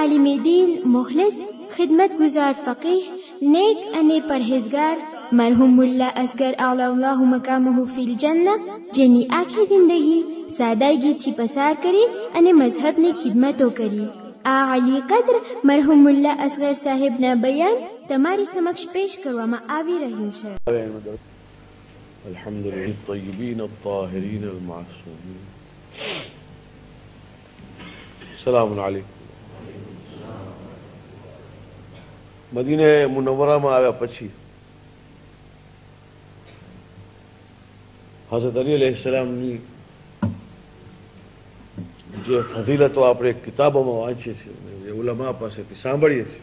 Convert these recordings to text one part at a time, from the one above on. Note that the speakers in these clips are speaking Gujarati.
عالم دین مخلص خدمتگزار فقیه نیک انه پرهیزگار مرحوم مولا اسگر اعلی الله مقامه فی الجنه جنی آخی زندگی سادگیથી પસાર કરી અને મذهબની ખિદમતો કરી આ અલી કદર مرحوم مولا اصغر સાહેબના બયાન તમારી સમક્ષ પેશ કરવામાં આવી રહ્યું છે الحمد لله الطيبين الطاهرين المعصومين السلام عليكم મદીને મુનવરામાં આવ્યા પછી હઝરત અલી અલહિસલામની જે ફઝીલતો આપણે કિતાબોમાં વાંચીએ છીએ જે ઉલમા પાસેથી સાંભળીએ છીએ.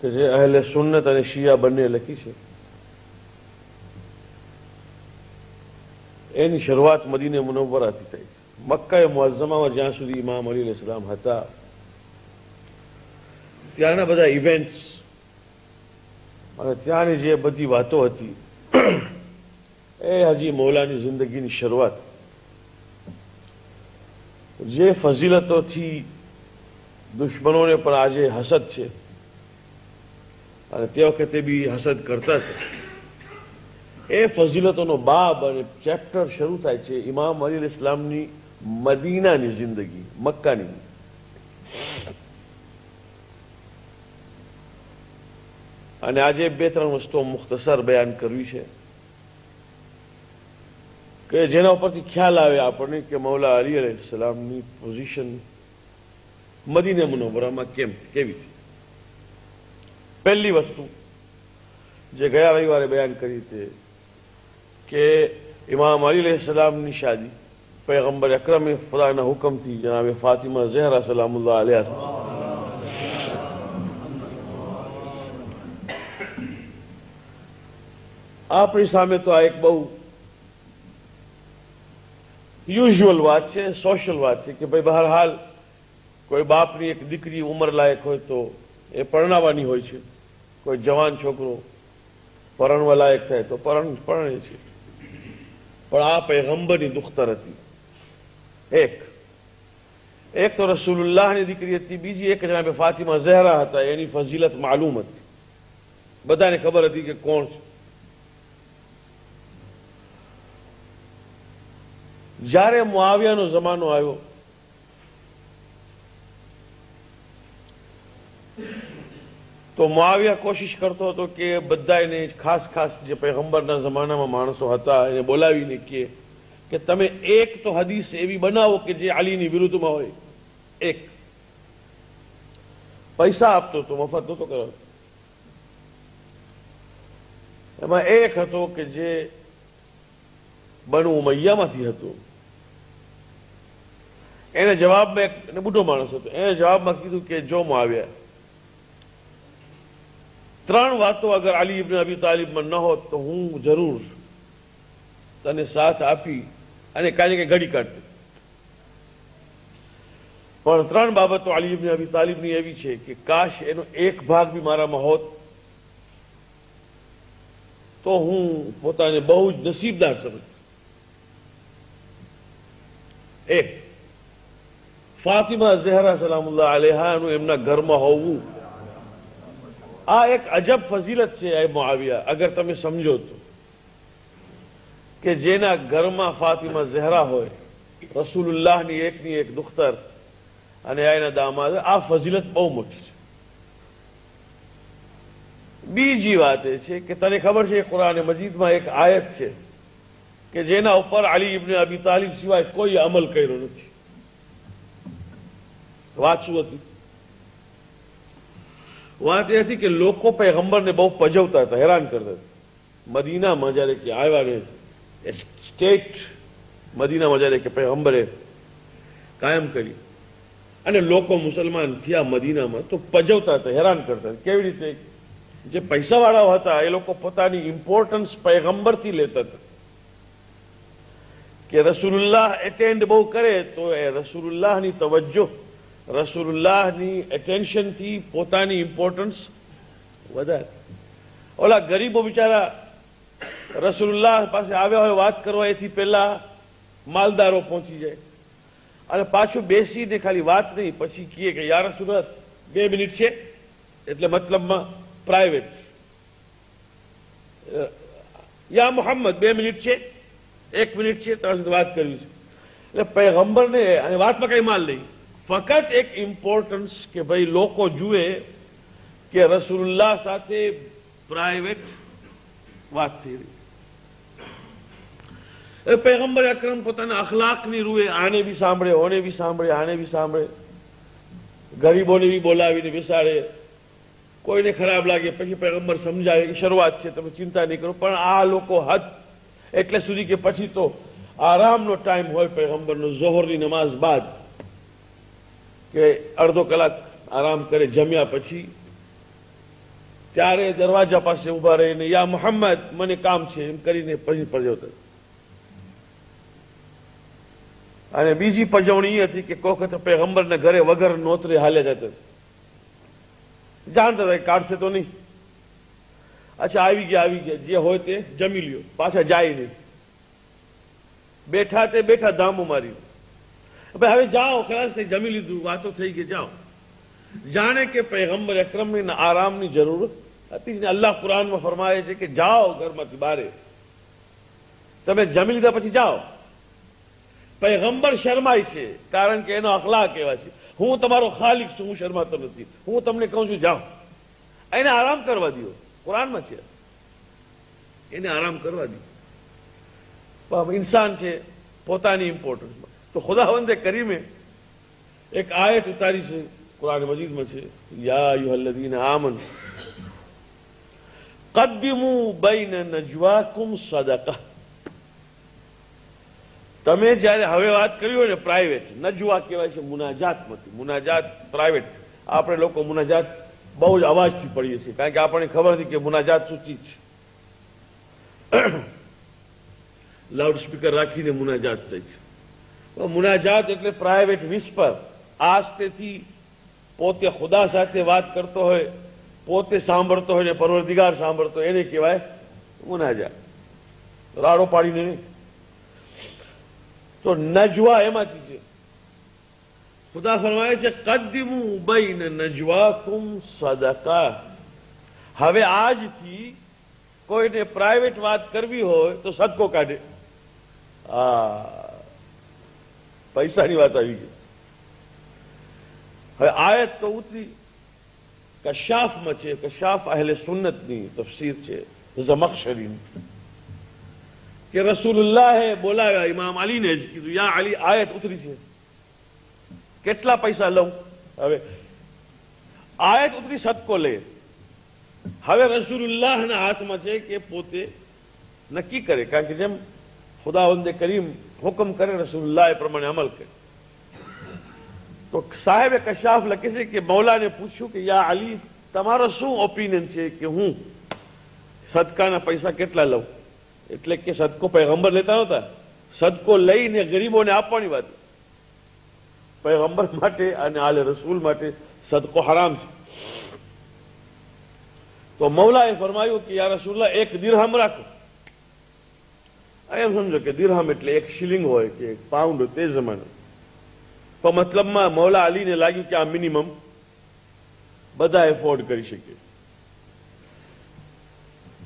કે જે અહેલે સુન્નત અને શિયા બંને લખી છે. એની શરૂઆત મદીને મુનવરાથી થઈ. મક્કા એ મુઅઝ્ઝમામાં જ્યાં સુધી ઇમામ અલી ઇસ્લામ હતા, ત્યાંના બધા ઇવેન્ટ્સ અને ત્યાંની જે બધી વાતો હતી, એ હજી મૌલાની જિંદગીની શરૂઆત. જે ફઝીલતોથી દુશ્મનોને પણ આજે હસદ છે અને તે વખતે બી હસદ કરતા હતા એ ફઝીલતોનો બાબ અને ચેપ્ટર શરૂ થાય છે ઇમામ અલી ઇસ્લામની મદીનાની જિંદગી, મક્કાની. અને આજે બે ત્રણ વસ્તુઓ મુખ્તસર બયાન કરવી છે કે જેના ઉપરથી ખ્યાલ આવે આપણને કે મૌલા અલી અલૈહિસ્સલામની પોઝિશન મદીને મુનવરામાં કેમ, કેવી પહેલી વસ્તુ જે ગયા રવિવારે બયાન કરી તે કે ઇમામ અલી અલૈહિસ્સલામની શાદી पैगंबर अकरम खुदाना हुक्म थी जनाब फातिमा जहरा सलामुल्लाह अलैहा આપણી સામે તો આ એક બહુ યુઝ્યુઅલ વાત છે સોશિયલ વાત છે કે ભાઈ બહરહાલ કોઈ બાપની એક દીકરી ઉંમર લાયક હોય તો એ પરણાવવાની હોય છે કોઈ જવાન છોકરો પરણવા લાયક થાય તો પરણ પરણે છે પણ આ પૈગંબરની દુખ્તર હતી એક. એક તો રસુલ્લાહની દીકરી હતી, બીજી એક જણાબે ફાતિમા ઝહેરા હતા, એની ફઝીલત માલુમ હતી. બધાને ખબર હતી કે કોણ છે. જ્યારે મુઆવિયાનો જમાનો આવ્યો, તો મુઆવિયા કોશિશ કરતો હતો કે બધાને ખાસ ખાસ જે પૈગંબરના જમાનામાં માણસો હતા, એને બોલાવીને કે કે તમે એક તો હદીસ એવી બનાવો કે જે અલીની વિરુદ્ધમાં હોય. એક. પૈસા આપતો હતો, મફત નહોતો કરો એમાં એક હતો કે જે બનુ ઉમૈયામાંથી હતો. એને જવાબમાં એક બુઢો માણસ હતો. એને જવાબમાં કીધું કે જો આવ્યા. ત્રણ વાતો અગર અલી ઇબ્ન અબી તાલિબમાં ન હોત તો હું જરૂર તને સાથ આપી અને કાલે કે ઘડી કાઢતું પણ ત્રણ બાબતો અલી ઇબ્ન અબી એવી છે કે કાશ એનો એક ભાગ બી મારામાં હોત, તો હું પોતાને બહુ જ નસીબદાર સમજ. એક, ફાતિમા ઝહેરા સલામુલ્લાહ અલેહાનું એમના ઘરમાં હોવું, આ એક અજબ ફઝીલત છે એ મુઆવિયા, અગર તમે સમજો તો. કે જેના ઘરમાં ફાતિમા ઝહેરા હોય, રસૂલુલ્લાહની એકની એક દુખ્તર અને એના દામાદ, આ ફઝીલત બહુ મોટી છે. બીજી વાત એ છે કે તને ખબર છે કુરાન મજીદમાં એક આયત છે કે જેના ઉપર અલી ઇબ્ન અબી તાલિબ સિવાય કોઈ અમલ કર્યો નથી. વાત શું હતી? વાત એ હતી કે લોકો પૈગંબરને બહુ પજવતા હતા, હેરાન કરતા હતા. મદીનામાં જયારે કે આવ્યા ને સ્ટેટ મદીનામાં જયારે કે પૈગંબરે કાયમ કરી. અને લોકો મુસલમાન થયા મદીનામાં તો પજવતા હતા, હેરાન કરતા કેવી રીતે? જે પૈસાવાળાઓ હતા, એ લોકો પોતાની ઇમ્પોર્ટન્સ પૈગંબરથી લેતા હતા. કે રસુલ્લાહ એટેન્ડ બહુ કરે તો એ રસુલ્લાહની તવજ્જો રસુલ્લાહની એટેન્શનથી પોતાની ઇમ્પોર્ટન્સ વધારે. ઓલા ગરીબો બિચારા રસૂલુલ્લાહ પાસે આવ્યા હોય, વાત કરવા એથી પહેલા માલદારો પહોંચી જાય. અને પાછું બેસીને ખાલી વાત નહીં, પછી કહીએ કે યાર સુરત બે મિનિટ છે. એટલે મતલબમાં પ્રાઇવેટ યા મોહમ્મદ, બે મિનિટ છે. એક મિનિટ છે તમારી સાથે વાત કરવી છે. એટલે પૈગંબરને અને વાતમાં કઈ માલ નહીં. ફક્ત એક ઇમ્પોર્ટન્સ કે ભાઈ લોકો જુએ કે રસુલ્લાહ સાથે પ્રાઇવેટ વાત થઈ રહી. પૈગંબર અક્રમ પોતાના અખલાકની રૂએ આને બી સાંભળે, ઓને બી સાંભળે, આને બી સાંભળે. ગરીબોને બી બોલાવીને બેસાડે કોઈને ખરાબ લાગે, પછી પૈગંબર સમજાવે એ શરૂઆત છે, તમે ચિંતા નહીં કરો. પણ આ લોકો હદ. એટલે સુધી કે પછી તો આરામનો ટાઈમ હોય પૈગંબરનો જોહરની નમાઝ બાદ. કે અડધો કલાક આરામ કરે, જમ્યા પછી ત્યારે દરવાજા પાસે ઊભા રહીને, યા મોહમ્મદ, મને કામ છે. એમ કરીને પછી પડ્યો હતો અને બીજી પજવણી એ હતી કે કોક વખત ને ઘરે વગર નોતરી હાલે જતો જાણતા હતા કાઢશે તો નહીં. અચ્છા, આવી ગયા આવી ગયા. જે હોય તે જમી લ્યો. પાછા જાય નહીં. બેઠા તે બેઠા ધામો મારી. ભાઈ, હવે જાઓ ખલાસ થઈ જમી લીધું, વાતો થઈ ગઈ, જાઓ. જાણે કે પૈગંબર અક્રમની આરામની જરૂર હતી અલ્લાહ કુરાનમાં ફરમાવે છે કે જાઓ ઘરમાંથી બારે. તમે જમી લીધા પછી જાઓ. પૈગંબર શરમાય છે. કારણ કે એનો અખલાક એવા છે. હું તમારો ખાલિક છું, હું શરમાતો નથી. હું તમને કહું છું, જાઓ. એને આરામ કરવા દો કુરાનમાં છે. એને આરામ કરવા દો ઇન્સાન છે પોતાની ઇમ્પોર્ટન્સમાં તો ખુદાવંદે કરીમે એક આયત ઉતારી છે, કુરાન મજીદમાં છે. યા યુહલ્લદીન આમન, કદ્દિમુ બૈન નજવાકુમ સદકા. તમે જ્યારે હવે વાત કરી હોય ને પ્રાઇવેટ નજવા કહેવાય છે મુનાજાતમાંથી મુનાજાત પ્રાઇવેટ આપણે લોકો મુનાજાત બહુ જ અવાજથી પડીએ છીએ, કારણ કે આપણને ખબર નથી કે મુનાજાત શું ચીજ છે. લાઉડ રાખીને મુનાજાત થઈ છે મુનાજાત એટલે પ્રાઇવેટ વિસ્પર આસ્તેથી પોતે ખુદા સાથે વાત કરતો હોય, પોતે સાંભળતો હોય ને પરવરદિગાર સાંભળતો એને કહેવાય મુનાજાત. રાડો પાડીને નહીં. તો નજવા એમાંથી છે. ખુદા ફરમાય છે, કદ્દિમુ બૈન નજવાકુમ સદકા. હવે આજથી કોઈને પ્રાઇવેટ વાત કરવી હોય તો સદકો કાઢે. આ, પૈસાની વાત આવી ગઈ. હવે આયત તો ઉતરી, કશાફમાં છે, કશાફ અહેલે સુન્નતની તફસીર છે ઝમખશરીની કે રસૂલુલ્લાહે બોલાવ્યા ઇમામ અલીને જ કીધું યા અલી આયત ઉતરી છે કેટલા પૈસા લઉં હવે આયત ઉતરી સદકો લે હવે રસૂલુલ્લાહના હાથમાં છે કે પોતે નક્કી કરે કારણ કે જેમ ખુદાવંદે કરીમ હુકમ કરે રસૂલુલ્લાહ એ પ્રમાણે અમલ કરે તો સાહેબે કશાફ લખે છે કે મૌલાને પૂછ્યું કે યા અલી તમારો શું ઓપિનિયન છે કે હું સદકાના પૈસા કેટલા લઉં એટલે કે સદકો પૈગંબર લેતા નહોતા. સદકો લઈને ગરીબોને આપવાની વાત. પૈગંબર માટે અને આલે રસૂલ માટે સદકો હરામ છે. તો મૌલાએ ફરમાયું કે, યા રસુલ્લા એક દિરહમ રાખો. એમ સમજો કે દિરહમ એટલે એક શિલિંગ હોય કે એક પાઉન્ડ તે જમાને. તો મતલબમાં મૌલા અલીને લાગ્યું કે આ મિનિમમ બધા એફોર્ડ કરી શકીએ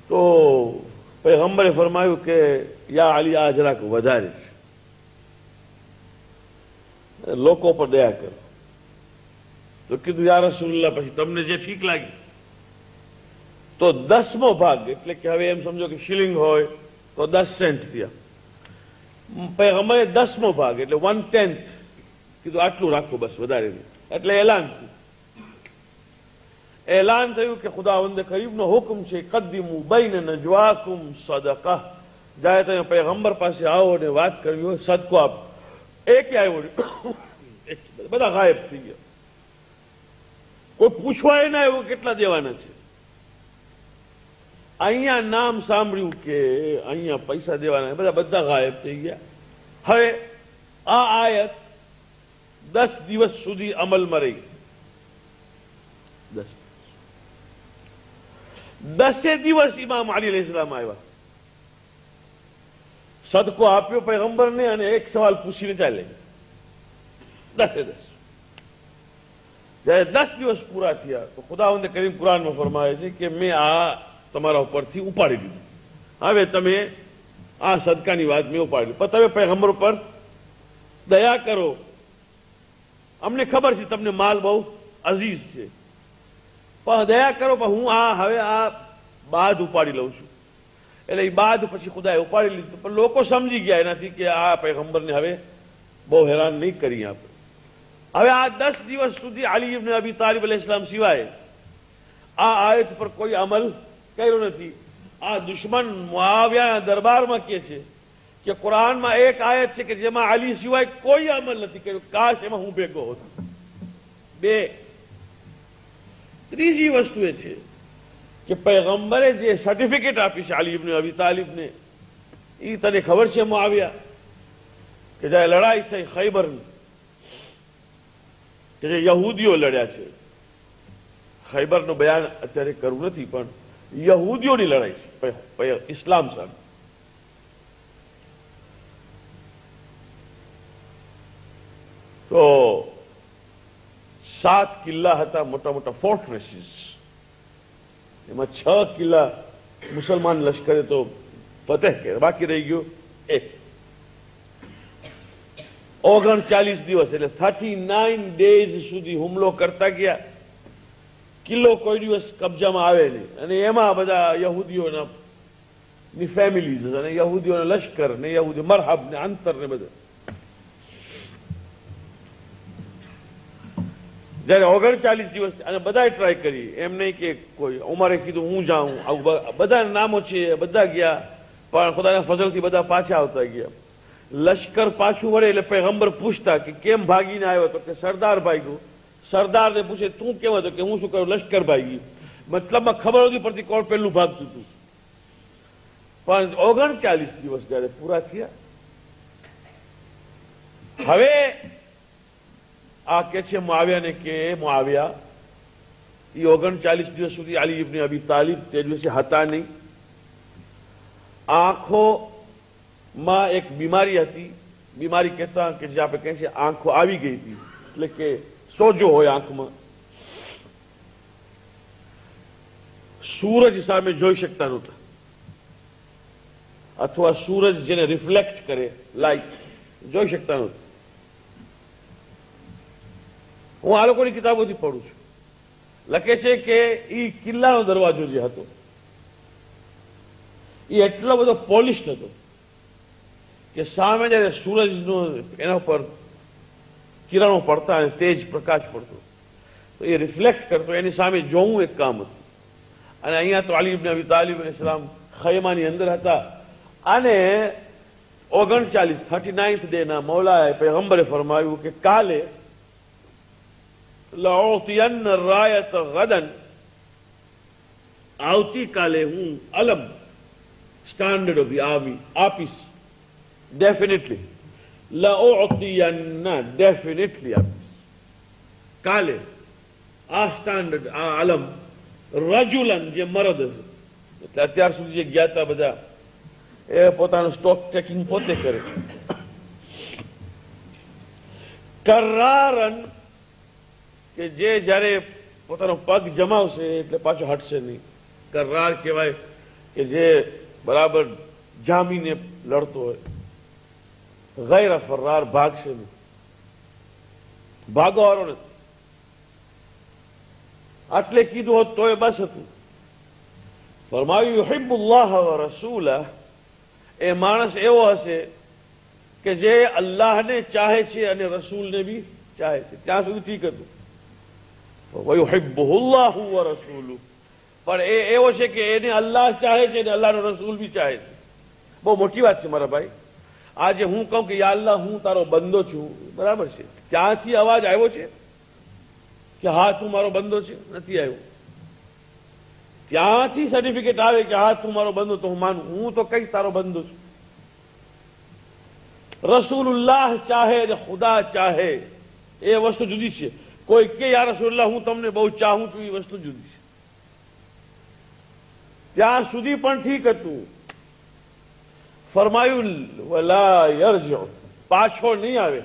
તો પૈગંબરે ફરમાયું કે, યા અલી આ જરાક વધારે છે. લોકો પર દયા કરો. તો કીધું, યા રસુલ્લા પછી તમને જે ઠીક લાગી તો દસમો ભાગ, એટલે કે હવે એમ સમજો કે શિલિંગ હોય, તો દસ સેન્ટ થયા. પૈગંબરે દસમો ભાગ, એટલે વન ટેન્થ કીધું, આટલું રાખો બસ વધારે એટલે એલાન થયું. એલાન થયું કે ખુદાવંદ કરીમનો હુકમ છે કદ્દીમુ બૈન નજવાકુમ સદકા જાય તમે પૈગંબર પાસે આવો ને વાત કરવી હોય સદકો આપ એક આવ્યો. બધા ગાયબ થઈ ગયા કોઈ પૂછવાય ના એવું કેટલા દેવાના છે અહીંયા નામ સાંભળ્યું કે અહીંયા પૈસા દેવાના બધા બધા ગાયબ થઈ ગયા હવે આ આયત દસ દિવસ સુધી અમલમાં રહી દસ દસે દિવસ ઇમામ અલી અલૈહિ આવ્યા. સદકો આપ્યો પૈગંબરને અને એક સવાલ પૂછીને ચાલે દસે દસ જ્યારે દસ દિવસ પૂરા થયા, તો ખુદાવંદે કરીમ કુરાનમાં ફરમાવે છે કે મેં આ તમારા ઉપરથી ઉપાડી દીધું. હવે તમે આ સદકાની વાત મેં ઉપાડી પણ તમે પૈગંબર પર દયા કરો. અમને ખબર છે તમને માલ બહુ અઝીઝ છે. પણ દયા કરો, પણ હું આ હવે આ બાદ ઉપાડી લઉં છું. એટલે એ બાદ પછી ખુદાએ ઉપાડી લીધું. પણ લોકો સમજી ગયા એનાથી કે આ પૈગંબરને હવે બહુ હેરાન નહીં કરીએ આપણે. હવે આ દસ દિવસ સુધી અલી ઇબ્ન અબી તાલિબ અલ ઇસ્લામ સિવાય આ આયત પર કોઈ અમલ કર્યો નથી. આ દુશ્મન મુઆવિયાના દરબારમાં કે છે કે કુરાનમાં એક આયત છે કે જેમાં અલી સિવાય કોઈ અમલ નથી કર્યો. કાશ એમાં હું ભેગો હતો. બે ત્રીજી વસ્તુ એ છે કે પૈગંબરે જે સર્ટિફિકેટ આપી છે અલી ઇબ્ન તાલિબને એ તને ખબર છે મુઆવિયા કે જ્યારે લડાઈ થઈ ખૈબરની, કે જે યહૂદીઓ લડ્યા છે. ખૈબરનું બયાન અત્યારે કરવું નથી, પણ યહૂદીઓની લડાઈ છે ઇસ્લામ સામે. તો સાત કિલ્લા હતા મોટા મોટા ફોર્ટ્રેસીસ એમાં છ કિલ્લા મુસલમાન લશ્કરે તો ફતેહ કર્યા. બાકી રહી ગયો એક. ઓગણચાલીસ દિવસ એટલે થર્ટી નાઇન ડેઝ સુધી હુમલો કરતા ગયા. કિલ્લો કોઈ દિવસ કબજામાં આવે નહીં. અને એમાં બધા યહૂદીઓના ની ફેમિલીઝ અને યહૂદીઓના લશ્કર ને યહૂદી મરહબ ને અંતર ને બધા. જયારે ઓગણચાલીસ દિવસ અને બધાએ ટ્રાય કરી. એમ નહીં કે કોઈ, ઉમારે કીધું, હું જાઉં. આવું બધા નામો છે, બધા ગયા. પણ ખુદાના ફઝલથી બધા પાછા આવતા ગયા. લશ્કર પાછું વળે એટલે પૈગંબર પૂછતા કે કેમ ભાગીને આવ્યો તો કે સરદાર ભાગ્યો. સરદારને પૂછે, તું કેમ હતો? કે હું શું કરું? લશ્કર ભાગી મતલબમાં ખબર નથી પડતી કોણ પેલું ભાગતું હતું. પણ ઓગણચાલીસ દિવસ જયારે પૂરા થયા. હવે આ કે છે મુઆવિયાને કે મુઆવિયા એ ઓગણચાલીસ દિવસ સુધી અલી ઇબ્ન અબી તાલીબ તે દિવસે હતા નહીં. આંખોમાં એક બીમારી હતી. બીમારી કહેતા કે જે આપણે કહે છે આંખો આવી ગઈ હતી. એટલે કે સોજો હોય આંખમાં. સૂરજ સામે જોઈ શકતા નહોતા. અથવા સૂરજ જેને રિફ્લેક્ટ કરે લાઈટ જોઈ શકતા નહોતા. હું આ લોકોની કિતાબોથી પડું છું. લખે છે કે એ કિલ્લાનો દરવાજો જે હતો એ એટલો બધો પોલિશ હતો કે સામે જયારે સૂરજનો એના પર કિરણો પડતા અને તેજ પ્રકાશ પડતો, તો એ રિફ્લેક્ટ કરતો, એની સામે જોવું એક કામ હતું. અને અહીંયા તો અલી ઇબ્ન અબી તાલિબ ઇસ્લામ ખૈમાની અંદર હતા. અને ઓગણચાલીસ, થર્ટી નાઇન્થ ડે ના મૌલાએ પૈગંબરે ફરમાવ્યું કે કાલે લઓતિયન રાયત ગદન આવતીકાલે હું અલમ સ્ટાન્ડર્ડ ઓફ આર્મી આપીશ ડેફિનેટલી લઓતિયન ડેફિનેટલી આપીશ કાલે આ સ્ટાન્ડર્ડ આ અલમ રજુલન જે મરદ હશે. એટલે અત્યાર સુધી જે ગયા હતા બધા એ પોતાનું સ્ટોક ટેકિંગ પોતે કરે. કરારન કે જે જ્યારે પોતાનો પગ જમાવશે એટલે પાછો હટશે નહીં. કરાર કહેવાય કે જે બરાબર જામીને લડતો હોય. ગૈર ફરાર ભાગશે નહીં. ભાગવાનો નથી. આટલે કીધું હોત તોય બસ હતું. ફરમાવ્યું યુહિબ્બુલ્લાહ વ રસૂલા, એ માણસ એવો હશે કે જે અલ્લાહને ચાહે છે અને રસૂલને બી ચાહે છે. ત્યાં સુધી ઠીક હતું. વયુહિબ્બુહુલ્લાહ વ રસૂલુ પણ એ એવો છે કે એને અલ્લાહ ચાહે છે અને અલ્લાહનો રસૂલ બી ચાહે છે. બહુ મોટી વાત છે મારા ભાઈ. આજે હું કહું કે યા અલ્લાહ, હું તારો બંદો છું. બરાબર છે? ત્યાંથી અવાજ આવ્યો છે? કે હા, તું મારો બંદો છે? નથી આવ્યો. ત્યાંથી સર્ટિફિકેટ આવે કે હા, તું મારો બંદો? તો હું માનું. હું તો કઈ તારો બંદો છું. રસૂલુલ્લાહ ચાહે અને ખુદા ચાહે. એ વસ્તુ જુદી છે. કોઈ કે, યા રસૂલુલ્લાહ, હું તમને બહુ ચાહું છું, એ વસ્તુ જુદી છે. ત્યાં સુધી પણ ઠીક હતું. ફરમાયું, વલા યરજો પાછો નહીં આવે.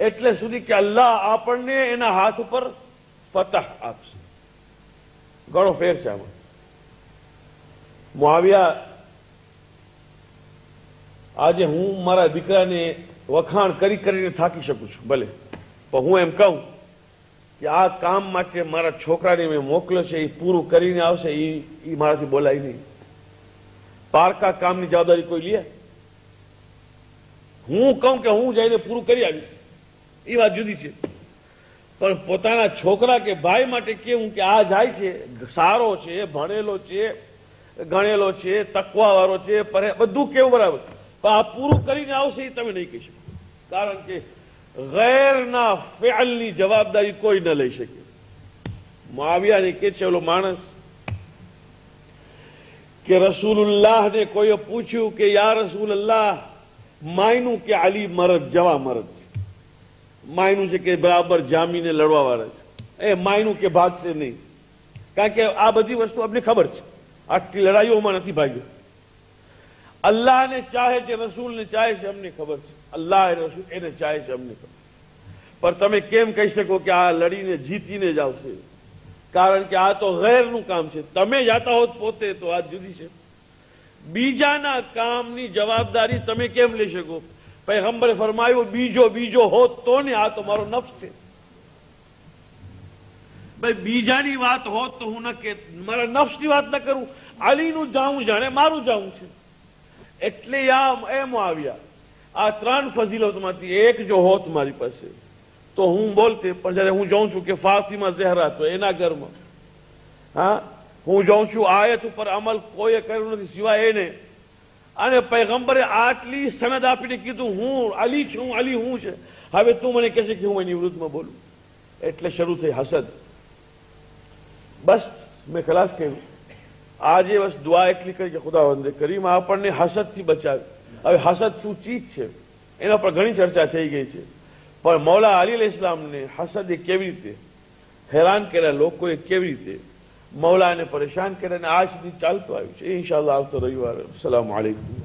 એટલે સુધી કે અલ્લાહ આપણને એના હાથ ઉપર ફતહ આપશે. ઘણો ફેર છે આમાં. મુઆવિયા, આજે હું મારા દીકરાને વખાણ કરી કરીને થાકી શકું છું, ભલે. પણ હું એમ કહું કે આ કામ માટે મારા છોકરાને મેં મોકલ્યો છે, એ પૂરું કરીને આવશે, એ એ મારાથી બોલાય નહીં. પારકા કામની જવાબદારી કોઈ લે? હું કહું કે હું જઈને પૂરું કરી આવીશ. એ વાત જુદી છે. પણ પોતાના છોકરા કે ભાઈ માટે કેવું કે આ જાય છે, સારો છે, ભણેલો છે, ગણેલો છે, તકવાવાળો છે બધું કેવું બરાબર. આ પૂરું કરીને આવશે એ તમે નહીં કહી શકો કારણ કે ગેરના ફેલની જવાબદારી કોઈ ન લઈ શકે માવિયાને કે છે ઓલો માણસ કે રસૂલુલ્લાહને કોઈએ પૂછ્યું કે યા રસૂલલ્લાહ માયનું કે અલી મરદ જવા મરદ છે માયનું છે કે બરાબર જામીને લડવા વાળા છે એ માયનું કે ભાગશે નહીં કારણ કે આ બધી વસ્તુ અમને ખબર છે આટલી લડાઈઓમાં નથી ભાગ્યો અલ્લાહને ચાહે છે, રસૂલને ચાહે છે, અમને ખબર છે. અલ્લાહ રસૂલ, એને ચાહે છે, અમને ખબર પણ તમે કેમ કહી શકો કે આ લડીને જીતીને જ આવશે? કારણ કે આ તો ગેરનું કામ છે. તમે જાતા હોત પોતે તો આ જુદી છે. બીજાના કામની જવાબદારી તમે કેમ લઈ શકો? પૈગંબરે ફરમાયું, બીજો બીજો હોત તો ને આ તો મારો નફ છે. ભાઈ, બીજાની વાત હોત તો હું ન કે, મારા નફ્સની વાત ન કરું. અલીનું જાવું જાણે, મારું જાવું છે. એટલે આ એમ આવ્યા. આ ત્રણ ફઝીલતમાંથી એક જો હોત મારી પાસે, તો હું બોલતે, પણ જયારે હું જોઉં છું કે ફાતિમા ઝહેરા તો એના ઘરમાં. હા? હું જોઉં છું આયત ઉપર અમલ કોઈએ કર્યું નથી સિવાય એને. અને પૈગંબરે આટલી સનદ આપીને કીધું, હું અલી છું અલી, હું છે. હવે તું મને કહેશે કે હું એની વિરુદ્ધમાં બોલું. એટલે શરૂ થઈ હસદ. બસ મેં ખલાસ કર્યું. આજે બસ દુઆ એટલી કરી કે ખુદા વંદે કરીમ આપણને હસદથી બચાવી. હવે હસદ શું ચીજ છે? એના પર ઘણી ચર્ચા થઈ ગઈ છે. પણ મૌલા અલી અલ ઇસ્લામને હસદે કેવી રીતે? હેરાન કર્યા લોકોએ કેવી રીતે? મૌલાને પરેશાન કર્યા અને આ સુધી ચાલતું આવ્યું છે. ઇન્શાલ્લાહ આવતો રવિવાર. સલામ આલેકુમ